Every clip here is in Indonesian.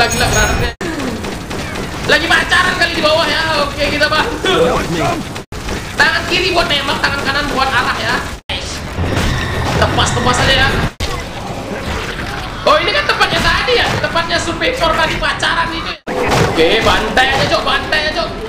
gila gila granatnya. Lagi pacaran kali di bawah ya. Oke, kita bantu. Tangan kiri buat nembak, tangan kanan buat arah ya. Tepas-tepas aja ya. Oh, ini kan tempatnya tadi ya. Tempatnya Supekor tadi pacaran itu. Oke, bantai aja, Cok. Bantai aja, Cok.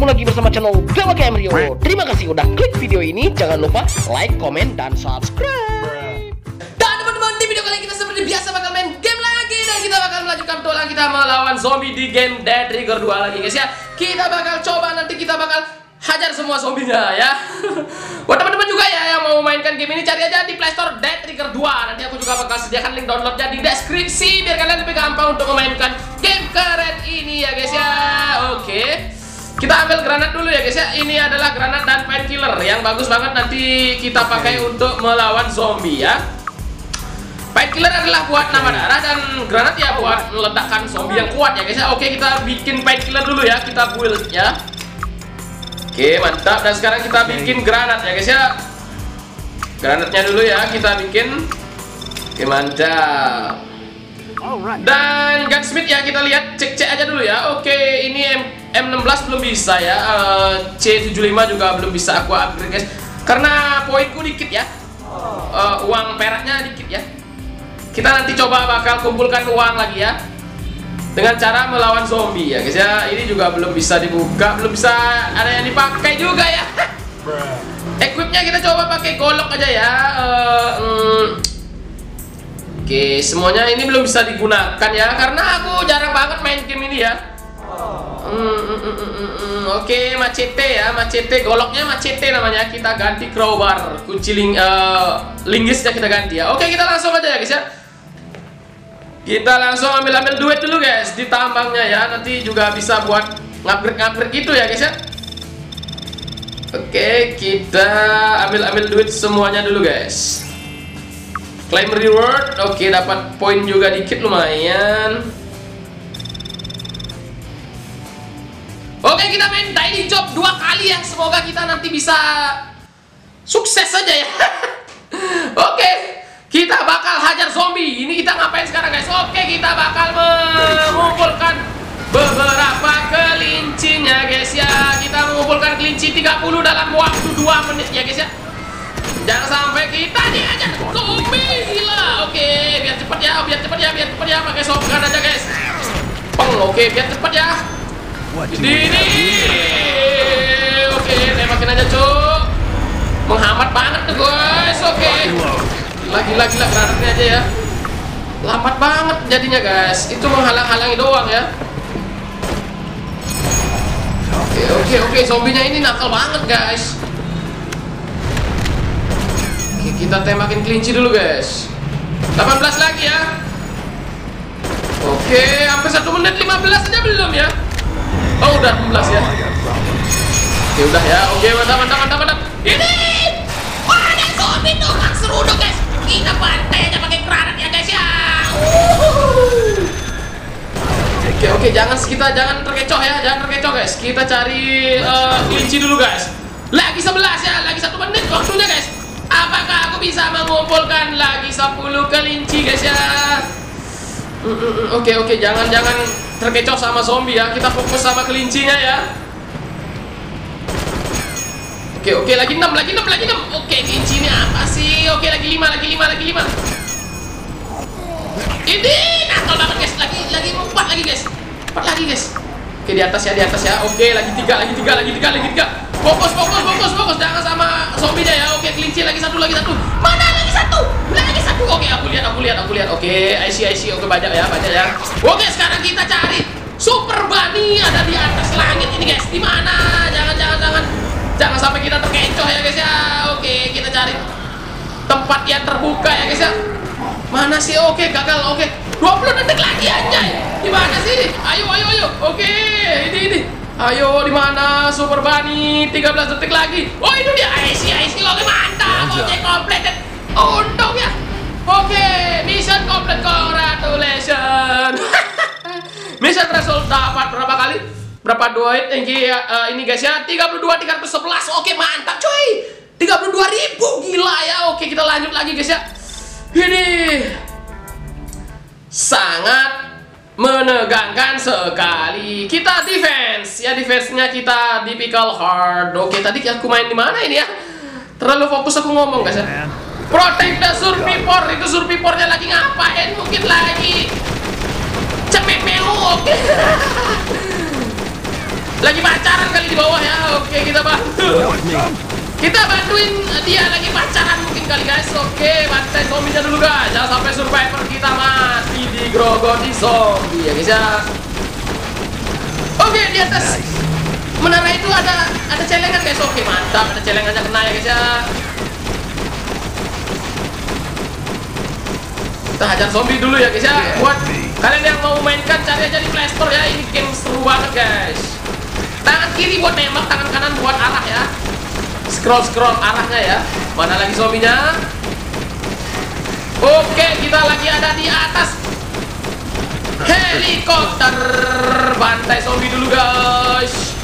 Ketemu lagi bersama channel Dewa Camrio Terima kasih udah klik video ini. Jangan lupa like, komen, dan subscribe. Dan teman-teman di video kali ini kita seperti biasa bakal main game lagi. Dan kita bakal melanjutkan petualangan kita melawan zombie di game Dead Trigger 2 lagi guys ya. Kita bakal coba nanti kita bakal hajar semua zombinya ya. Buat teman-teman juga ya yang mau mainkan game ini cari aja di Playstore Dead Trigger 2 Nanti aku juga bakal sediakan link downloadnya di deskripsi Biar kalian lebih gampang untuk memainkan game keren ini ya guys ya kita ambil granat dulu ya guys ya. Ini adalah granat dan painkiller Yang bagus banget nanti kita pakai untuk melawan zombie ya. Painkiller adalah buat nama darah dan granat ya buat meledakkan zombie yang kuat ya guys ya. Oke kita bikin painkiller dulu ya. Kita build ya. Oke mantap. Dan sekarang kita bikin granat ya guys ya. Granatnya dulu ya kita bikin. Oke mantap. Dan gunsmith ya kita lihat cek-cek aja dulu ya. Oke, ini M M16 belum bisa ya. Eh, C75 juga belum bisa aku upgrade guys. Karena poinku dikit ya. Eh, uang peraknya dikit ya. Kita nanti coba bakal kumpulkan uang lagi ya. Dengan cara melawan zombie ya guys ya. Ini juga belum bisa dibuka, belum bisa ada yang dipakai juga ya. Equipnya kita coba pakai golok aja ya. Eh, mm, Oke, semuanya ini belum bisa digunakan ya karena aku jarang banget main game ini ya. Hmm, hmm, hmm, hmm. Oke, macete ya, macete goloknya macete namanya. Kita ganti crowbar, kunci ling uh, linggisnya kita ganti ya. Oke, kita langsung aja ya guys ya. Kita langsung ambil-ambil duit dulu guys di tambangnya ya. Nanti juga bisa buat ngupgrade-ngupgrade gitu ya guys ya. Oke, kita ambil-ambil duit semuanya dulu guys. Claim reward, oke dapat poin juga dikit lumayan. Oke kita main daily job dua kali ya, semoga kita nanti bisa sukses saja ya. oke, kita bakal hajar zombie. Ini kita ngapain sekarang guys? Oke kita bakal mengumpulkan beberapa kelincinya guys ya. Kita mengumpulkan kelinci 30 dalam waktu 2 menit ya guys ya. Jangan sampai kita diajar zombie gila. Oke, biar cepet ya, biar cepet ya, biar cepet ya pakai shotgun aja guys. Oke, biar cepet ya. Ini, ini. Oke, tembakin aja cuk. Menghambat banget tuh guys. Oke. Lagi lagi lah granatnya aja ya. Lambat banget jadinya guys. Itu menghalang-halangi doang ya. Oke, oke, oke. Zombinya ini nakal banget guys. Oke, kita tembakin kelinci dulu guys 18 lagi ya Oke, hampir 1 menit 15 aja belum ya Oh, udah 16 ya Oke, udah ya Oke, mantap, mantap, mantap, mantap Ini Wah, ada zombie tuh Kang seruduk guys Kita bantai aja pakai granat ya guys ya. Oke, oke, jangan kita jangan terkecoh ya, jangan terkecoh guys. Kita cari uh, kelinci dulu guys. Lagi 11 ya, lagi satu menit waktunya guys. Apakah aku bisa mengumpulkan lagi 10 kelinci guys ya? Mm, mm, mm. Oke oke jangan jangan terkecoh sama zombie ya. Kita fokus sama kelincinya ya. Oke oke lagi 6 lagi 6 lagi 6. Oke kelinci ini apa sih? Oke lagi 5 lagi 5 lagi 5. Ini nakal banget guys. Lagi lagi 4 lagi guys. 4 lagi guys. Oke di atas ya di atas ya. Oke lagi 3 lagi 3 lagi 3 lagi 3. Fokus, fokus, fokus, fokus. Jangan sama zombinya ya. Oke, kelinci lagi satu, lagi satu. Mana lagi satu? Lagi satu. Oke, aku lihat, aku lihat, aku lihat. Oke, I see, I see. Oke, banyak ya, banyak ya. Oke, sekarang kita cari Super Bunny ada di atas langit ini, guys. Di mana? Jangan, jangan, jangan. Jangan sampai kita terkecoh ya, guys ya. Oke, kita cari tempat yang terbuka ya, guys ya. Mana sih? Oke, gagal. Oke. 20 detik lagi anjay. Di mana sih? Ayo, ayo, ayo. Oke, ini, ini. Ayo di mana Super Bunny? 13 detik lagi. Oh itu dia. IC IC oke mantap. Oke completed. Untung ya. Oke, mission complete. Congratulations. mission result dapat berapa kali? berapa duit ini uh, ini guys ya 32 311 oke mantap cuy 32 ribu gila ya oke kita lanjut lagi guys ya ini sangat menegangkan sekali. Kita defense. Ya defense-nya kita typical hard. Oke tadi aku main di mana ini ya? Terlalu fokus aku ngomong guys ya. Protect the survivor. Itu survivornya lagi ngapain? Mungkin lagi cemek melu oke. Lagi pacaran kali di bawah ya. Oke kita bantu kita bantuin dia lagi pacaran mungkin kali guys. Oke bantai zombinya dulu guys. Jangan sampai survivor kita mati di grogoti zombie ya guys ya. Oke di atas menara itu ada ada celengan guys. Oke mantap. Ada celengannya kena ya guys ya. Kita hajar zombie dulu ya guys ya. Buat kalian yang mau mainkan cari aja di playstore ya. Ini game seru banget guys. Tangan kiri buat nembak tangan kanan buat arah ya scroll scroll arahnya ya. Mana lagi zombinya oke kita lagi ada di atas helikopter. Bantai zombie dulu guys.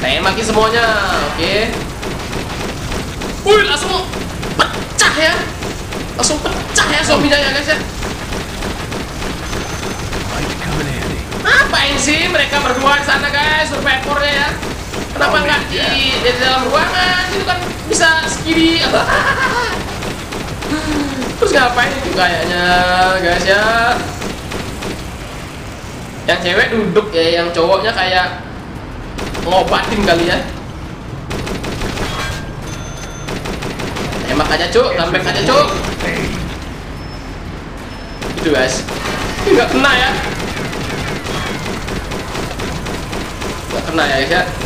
Tembakin semuanya. Oke. Wih langsung pecah ya. Langsung pecah ya zombinya ya guys ya. Ngapain sih mereka berdua di sana guys, survivornya ya? Kenapa nggak di, di dalam ruangan? Itu kan bisa skidi. Terus ngapain itu kayaknya guys ya? Yang cewek duduk ya, yang cowoknya kayak ngobatin kali ya. Tembak aja cuk, tembak aja cuk. Itu guys. Nggak kena ya. Nggak kena ya guys ya.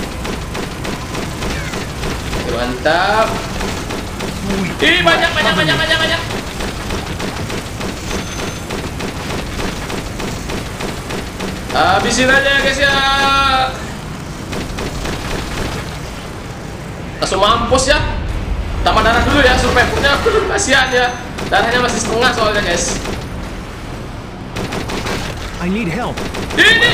Mantap. Ih banyak banyak banyak banyak banyak. Habisin aja ya guys ya. Langsung mampus ya. Tambah darah dulu ya survivornya. Kasihan ya. Darahnya masih setengah soalnya guys. I need help. Ini.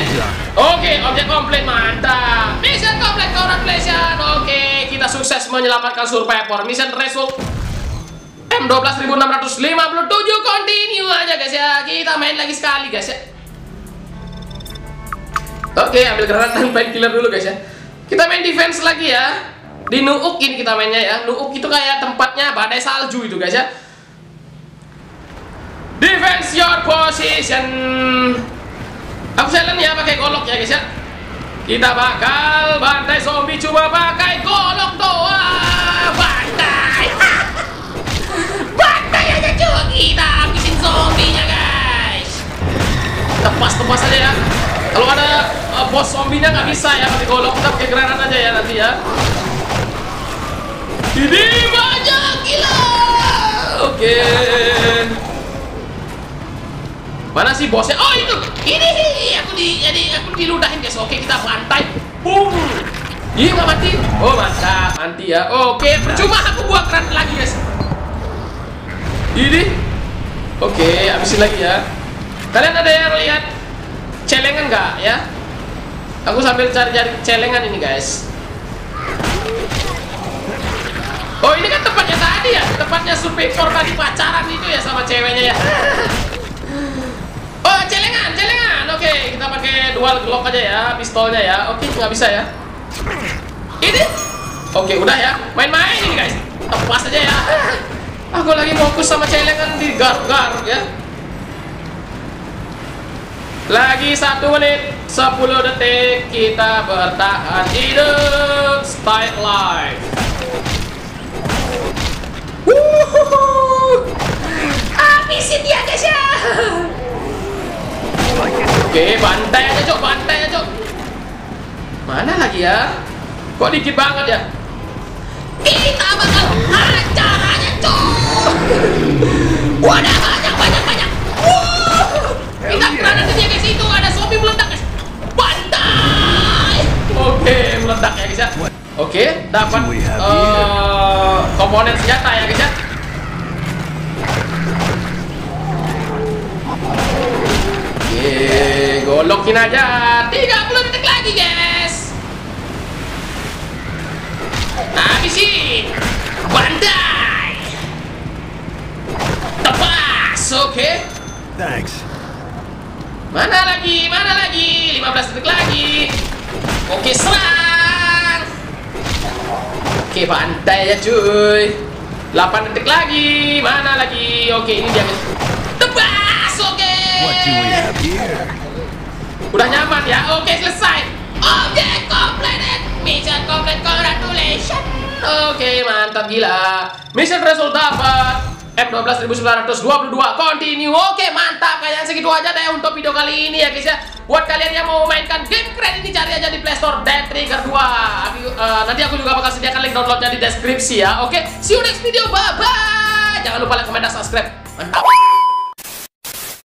Oke, objek komplit mantap. Mission komplit congratulations. Oke, kita sukses menyelamatkan survivor. Mission result M12657 continue aja guys ya. Kita main lagi sekali guys ya. Oke, ambil granat dan painkiller dulu guys ya. Kita main defense lagi ya. Di Nuuk ini kita mainnya ya. Nuuk itu kayak tempatnya badai salju itu guys ya. Defense your position. Aku silent ya pakai golok ya guys ya. Kita bakal bantai zombie coba pakai golok doang. Bantai. bantai aja cuy. Kita habisin zombinya guys. Tepas-tepas aja ya. Kalau ada uh, bos zombinya nggak bisa ya pakai golok, kita pakai granat aja ya nanti ya. Ini banyak gila. Oke. Mana sih bosnya? Oh itu, ini aku di, jadi aku diludahin guys. Oke kita bantai. Boom. Iya nggak mati. Oh mantap, mati ya. Oke, percuma aku buang granat lagi guys. Ini. Oke, habisin lagi ya. Kalian ada yang lihat celengan nggak ya? Aku sambil cari-cari celengan ini guys. Oh ini kan tempatnya tadi ya, tempatnya survivor tadi pacaran itu ya sama ceweknya ya. Oh celengan, celengan. Oke kita pakai dual glock aja ya, pistolnya ya. Oke nggak bisa ya. Ini. Oke udah ya, main-main ini guys. Tepas aja ya. Aku lagi fokus sama celengan di gar-gar ya. Lagi satu menit 10 detik kita bertahan hidup stay life. Wuhuhu. Habisin dia guys ya. Oke, bantai aja cok, bantai aja cok. Mana lagi ya? Kok dikit banget ya? Kita bakal hajar aja cok. Wadah banyak banyak banyak. Kita granat dia guys itu ada zombie meledak guys. Bantai. Oke, meledak ya guys ya. Oke, dapat eh, komponen senjata ya guys ya. Oke, golokin aja 30 detik lagi guys. Habisin. Bandai. Tebas Oke. Thanks. Mana lagi? Mana lagi? 15 detik lagi. Oke serang. Oke bantai aja cuy. 8 detik lagi. Mana lagi? Oke ini dia. Tebas Oke. What do we have here? Udah nyaman ya? Oke selesai. Objek completed Mission complete. Congratulations. Oke mantap gila. Mission result dapat. F12922 continue. Oke mantap. Kayaknya segitu aja deh untuk video kali ini ya guys ya. Buat kalian yang mau mainkan game keren ini cari aja di Playstore Dead Trigger 2 Aku, eh, Nanti aku juga bakal sediakan link downloadnya di deskripsi ya. Oke see you next video. Bye bye Jangan lupa like, comment, dan subscribe. Mantap